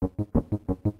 ¡Puedo, puedo,